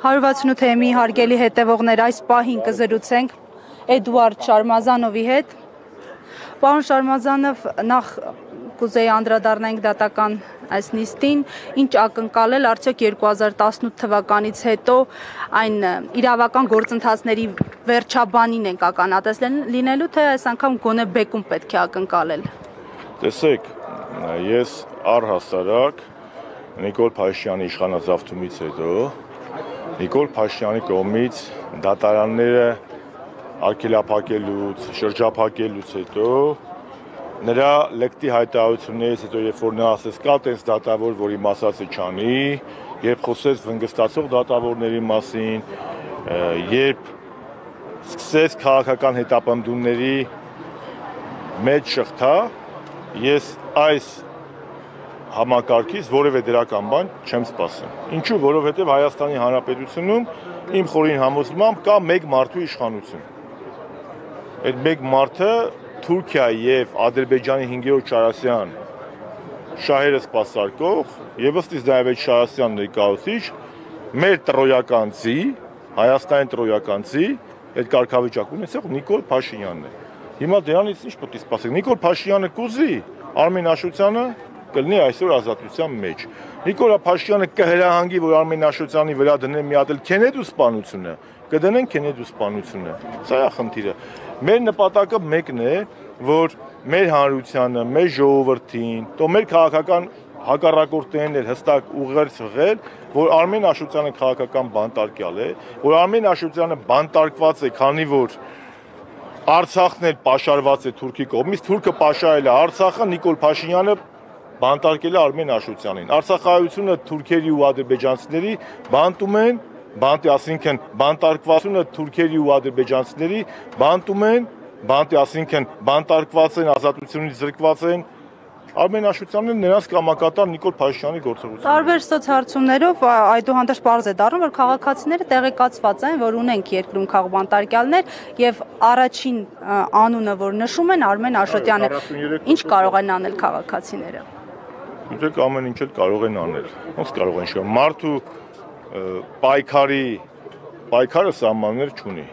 168-ի հարգելի հետևողներ այս պահին կզրուցենք Էդուարդ Շարմազանովի հետ։ Պարոն Շարմազանով, նախ կուզեի անդրադառնանք դատական այս նիստին, ինչ ակնկալել արդյոք 2018 թվականից հետո այն իրավական գործընթացների վերջաբանին ենք ականատես լինելու, թե այս անգամ գոնե բեկում պետք է ակնկալել։ Տեսեք, ես առհասարակ Նիկոլ Փաշյանի իշխանազավթումից հետո Նիկոլ Փաշյանի կողմից դատարանները արգելափակելուց, շրջափակելուց հետո նրա լեկտի հայտարարություններից հետո երբ որ նա ասեց կա տես դատավոր, որի մասածը չանի, երբ խոսեց վնգստացող դատավորների մասին, երբ սկսեց քաղաքական հետապնդումների մեջ շղթա, ես այս համակարգից որևէ դրական բան չեմ սպասում։ Ինչու, որովհետև Հայաստանի Հանրապետությունում իմ խորին համոզմամբ կա մեկ մարդու իշխանություն։ Այդ մեկ մարդը Թուրքիա եւ Ադրբեջանի 5-րդ շարասյան շահերը սպասարկող եւ ըստ իս դայավետ շարասյան ներկայացիչ մեր տրոյականցի, Հայաստանի տրոյականցի այդ կարգավիճակում ունեցող Նիկոլ Փաշինյանն է։ Հիմա դրանից ինչ պետք է սպասենք։ Նիկոլ Փաշինյանը կուզի Արմեն Աշոտյանը կլինի այսօր ազատության մեջ։ Նիկոլա Փաշյանը կհրահանգի, որ Արմեն Աշոտյանի վրա դնեն մի հատ էլ քենեդու սպանությունը, կդնեն քենեդու սպանությունը։ Սա է խնդիրը։ Մեր նպատակը մեկն է, որ մեր հանրությանը, մեր ժողովրդին, то մեր քաղաքական հակառակորդներն էլ հստակ ուղղեր ցղել, որ Արմեն Աշոտյանը քաղաքական բանտարկյալ է, որ Արմեն Աշոտյանը բանտարկված է, քանի որ Արցախն էլ պաշարված է Թուրքի կողմից, Թուրքը պաշարել է Արցախը, Նիկոլ Փաշինյանը բանտարկել է Արմեն Աշոտյանին։ Արցախայությունը թուրքերի ու ադրբեջանցիների բանտում են, բանտի ասինքն բանտարկվածությունը թուրքերի ու ադրբեջանցիների բանտում են, բանտի ասինքն բանտարկված են, ազատությունից զրկված են Արմեն Աշոտյանն նրանց կամակատար Նիկոլ Փաշինյանի գործողությունը։ Տարբեր սոցհարցումներով այդուհանդերձ բարձ է դառնում, որ քաղաքացիները տեղեկացված են, որ ունենք երկրում քաղբանտարկյալներ եւ առաջին անունը, որ նշում են Արմեն Աշոտյանը։ Ինչ կարող են անել քաղաքացիները Գիտեք, ամեն ինչ էլ կարող են անել։ Ոնց կարող են շա։ Մարդու պայքարի պայքարը սահմաններ չունի։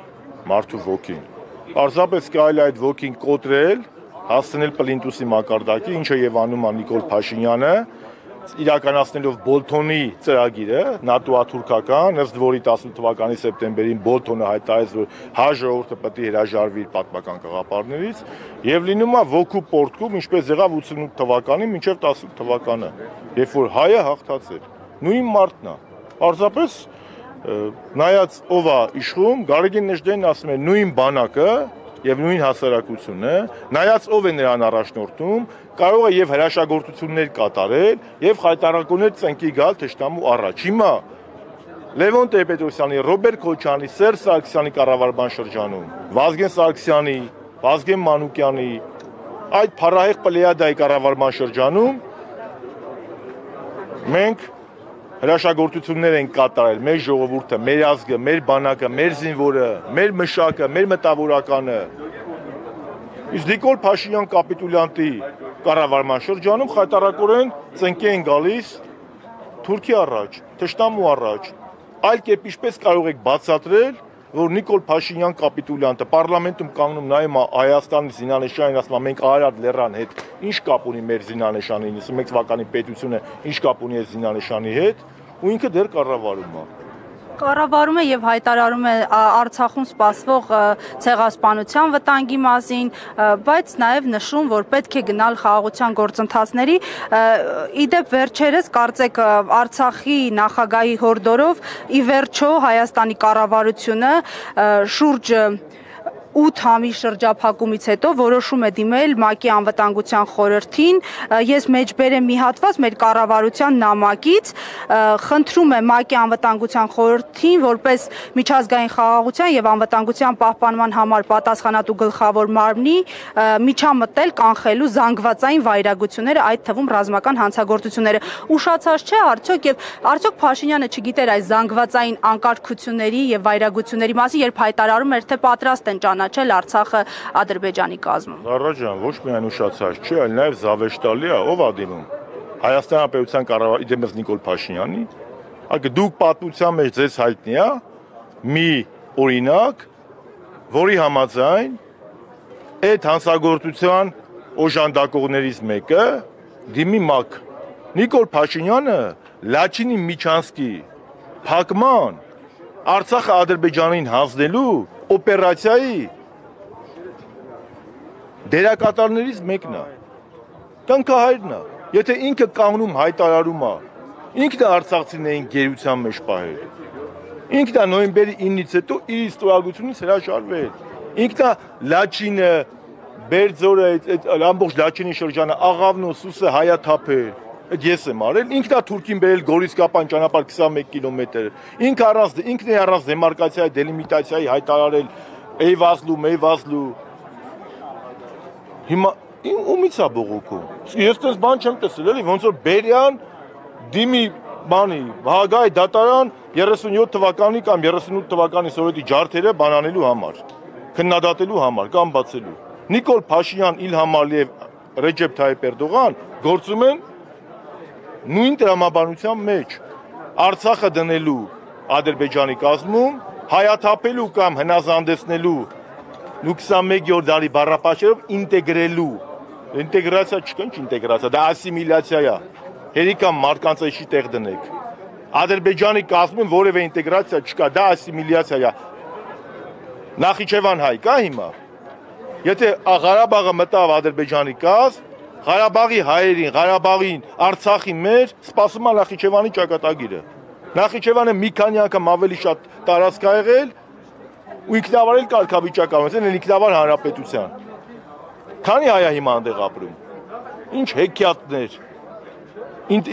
Մարդու ոգին։ Պարզապես կարելի այդ ոգին կոտրել, հասցնել պլինտուսի մակարդակի, ինչը եւ անում է Նիկոլ Փաշինյանը, իրականացնելով Բոլթոնի ծրագիրը, նատոա-թուրքական, ըստ որի 18 թվականի սեպտեմբերին Բոլթոնը հայտարարեց, որ հա ժողովուրդը պետք է հրաժարվի իր պատմական գաղափարներից, եւ լինում է ոգու պորտկում, ինչպես եղավ 88 թվականին մինչեւ 18 թվականը, երբ որ հայը հաղթած էր։ Նույն մարդն է։ Պարզապես նայած ով է իշխում, Գարեգին Նեժդենն ասում է նույն բանակը եւ նույն հասարակությունը, նայած ով է նրան առաջնորդում, կարող է եւ հրաշագործություններ կատարել եւ խայտարակոներ ծնկի գալ թշտամու առաջ։ Հիմա Լևոն Տեր-Պետրոսյանի, Ռոբերտ Քոչյանի, Սերժ Սարգսյանի կառավարման շրջանում, Վազգեն Սարգսյանի, Վազգեն Մանուկյանի այդ փառահեղ պլեյադայի կառավարման շրջանում մենք հրաշագործություններ են կատարել. Մեր ժողովուրդը, մեր ազգը, մեր բանակը, մեր զինվորը, մեր մշակը, մեր մտավորականը։ Իսկ Նիկոլ Փաշինյան կապիտուլյանտի կառավարման շրջանում խայտարակորեն ծնկի են գալիս Թուրքի առաջ, Թշտամու առաջ։ Այլ կերպ ինչպես կարող եք բացատրել, որ Նիկոլ Փաշինյան կապիտուլյանտը parlamentum կանգնում նայում է Հայաստանի զինանշանին, ասում է մենք Արարատ լեռան հետ ինչ կապ ունի մեր զինանշանի 91 թվականի պետությունը, ինչ կապ ունի այս զինանշանի հետ, ու ինքը դեռ կառավարում է կառավարում է եւ հայտարարում է Արցախում սպասվող ցեղասպանության վտանգի մասին, բայց նաեւ նշում, որ պետք է գնալ խաղաղության գործընթացների։ Իդեպ վերջերս կարծեք Արցախի նախագահի հորդորով ի վերջո Հայաստանի կառավարությունը շուրջ 8 ամի շրջափակումից հետո որոշում է դիմել ՄԱԿ-ի անվտանգության խորհրդին։ Ես մեջբերեմ մի հատված մեր կառավարության նամակից, խնդրում է ՄԱԿ-ի անվտանգության խորհրդին որպես միջազգային խաղաղության եւ անվտանգության պահպանման համար պատասխանատու գլխավոր մարմնի միջամտել կանխելու զանգվածային վայրագությունները, այդ թվում ռազմական հանցագործությունները։ Ուշացած չէ արդյոք եւ արդյոք Փաշինյանը չգիտեր այս զանգվածային անկարգությունների եւ վայրագությունների մասին, երբ հայտարարում էր թե պատրաստ են ճանաչել ճանաչել Արցախը Ադրբեջանի կազմում։ Զառա ջան, ոչ միայն ուշացած չի, այլ նաև զավեշտալի է, ով ա դիմում։ Հայաստան Հանրապետության կառավարության դեմս Նիկոլ Փաշինյանի, Ակը դուք պատմության մեջ ձեզ հայտնի է մի օրինակ, որի համաձայն այդ հանցագործության օժանդակողներից մեկը դիմի մակ Նիկոլ Փաշինյանը Լաչինի Միչանսկի փակման Արցախը Ադրբեջանին հանձնելու օպերացիայի դերակատարներից մեկն է։ Տնկահայրն է։ Եթե ինքը կանգնում հայտարարում է, ինքն է արցախցիներին գերության մեջ պահել։ Ինքն է նոյեմբերի 9-ից հետո իր ստորագրությունից հրաժարվել։ Ինքն է Լաչինը, Բերձորը, այդ ամբողջ Լաչինի շրջանը, Աղավն ու Սուսը հայաթափել Այդ ես եմ արել, ինքն է Թուրքին բերել Գորիսկապան ճանապարհ 21 կիլոմետր։ Ինքը առանց ինքն է առանց դեմարկացիայի, դելիմիտացիայի հայտարարել Էյվազլու, Մեյվազլու։ Հիմա ումից է բողոքում։ Ես դες բան չեմ տեսել, էլի ոնց որ Բերյան դիմի բանի Վահագայ դատարան 37 թվականի կամ 38 թվականի սովետի ջարդերը բանանելու համար, քննադատելու համար կամ բացելու։ Նիկոլ Փաշինյան, Իլհամ Ալիև, Ռեջեփ Թայիպ Էրդողան գործում են նույն տրամաբանության մեջ Արցախը դնելու Ադրբեջանի կազմում հայաթափելու կամ հնազանդեցնելու ու 21-րդ դարի բառապաշերով ինտեգրելու ինտեգրացիա չկա, ինչ ինտեգրացիա, դա ասիմիլյացիա է։ Հերիկա մարդկանց էշի տեղ դնեք։ Ադրբեջանի կազմում որևէ ինտեգրացիա չկա, դա ասիմիլյացիա է։ Նախիջևան հայ կա հիմա։ Եթե Ղարաբաղը մտավ Ադրբեջանի կազմ, Ղարաբաղի հայերին, Ղարաբաղին, Արցախի մեր սպասում է Նախիջևանի ճակատագիրը։ Նախիջևանը մի քանի անգամ ավելի շատ տարածք ա եղել ու ինքնավարել կարգավիճակ ա, ասեն ինքնավար հանրապետության։ Քանի հայ է հիմա այնտեղ ապրում։ Ինչ հեքիաթներ։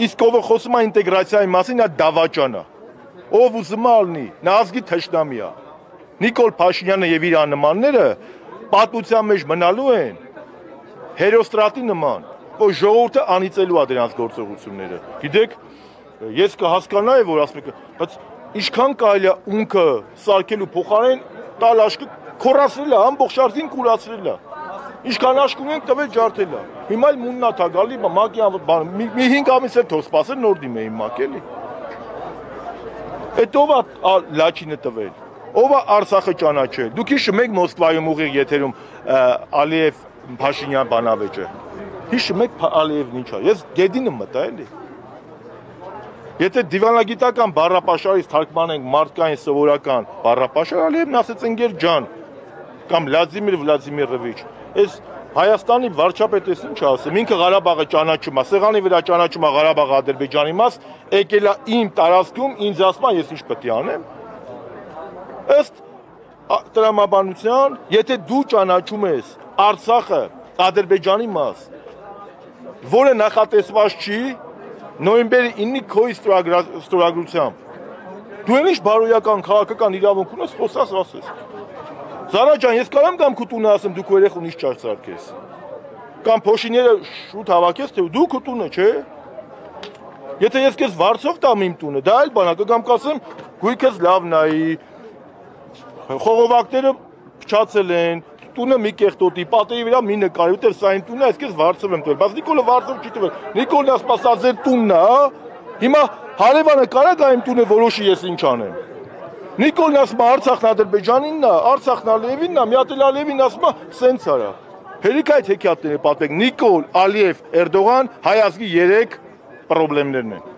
Իսկ ով խոսում է ինտեգրացիայի մասին, նա դավաճան է։ Ով ուզում է ալնի, նա ազգի թշնամի է։ Նիկոլ Փաշինյանը եւ իր աննմանները պատմության մեջ մնալու են հերոստրատի նման, որ ժողովուրդը անիծելու է դրանց գործողությունները։ Գիտեք, ես կհասկանայի, որ ասում եք, բայց ինչքան կարելի է ունքը սարքելու փոխարեն տալ աշկը քորացրել է, ամբողջ արտին կուրացրել է։ Ինչքան աշկ ունենք տվել ջարդել է։ Հիմա էլ մուննա թա գալի, մակի մի 5 ամիս էլ թող սպասեն նոր դիմեին մակ էլի։ Այդ ով է լաչինը տվել։ Ով է Արցախը ճանաչել։ Դուք հիշում եք Մոսկվայում ուղիղ եթերում Ալիև Փաշինյան բանավեճը։ Հիշում եք Ալիևն ինչա։ Ես Գեդինը մտա էլի։ Եթե դիվանագիտական բառապաշարից թարգմանենք մարդկային սովորական բառապաշար, Ալիևն ասեց ընկեր ջան կամ Վլադիմիր Վլադիմիրովիչ, այս Հայաստանի վարչապետես ինչ ասեմ, ինքը Ղարաբաղը ճանաչում է, սեղանի վրա ճանաչում է Ղարաբաղը Ադրբեջանի մաս, եկել է իմ տարածքում, ինձ ասում է ես ինչ պետք է անեմ։ Ըստ տրամաբանության, եթե դու ճանաչում ես Արցախը Ադրբեջանի մաս, որը նախատեսված չի նոյեմբերի 9-ի քոյի ստորագրությամբ։ Դու ինչ բարոյական քաղաքական իրավունք ունես, խոսած ասես։ Զարա ջան, ես կարամ կամ քո տունը ասեմ, դու քո երեխուն ինչ չարցարկես։ Կամ փոշիները շուտ հավաքես, թե դու քո տունը, չէ՞։ Եթե ես քեզ վարձով տամ իմ տունը, դա այլ բան է, կամ կասեմ, գույքս լավն է, խողովակները փչացել են, տունը մի կեղտոտի, պատերի վրա մի նկարի, ուտեղ սա իմ տունն է, ես քեզ վարձով եմ տվել։ Բայց Նիկոլը վարձով չի տվել։ Նիկոլն ասում է, սա ձեր տունն է, հա։ Հիմա հարևանը կարա գա իմ տունը որոշի ես ինչ անեմ։ Նիկոլն ասում է Արցախն Ադրբեջանինն է, Արցախն Ալիևինն է, մի հատ էլ Ալիևին ասում է, սենց արա։ Հերիք այդ հեքիաթները պատմեք։ Նիկոլ, Ալիև, Էրդողան հայ ազգի 3 խնդիրներն են։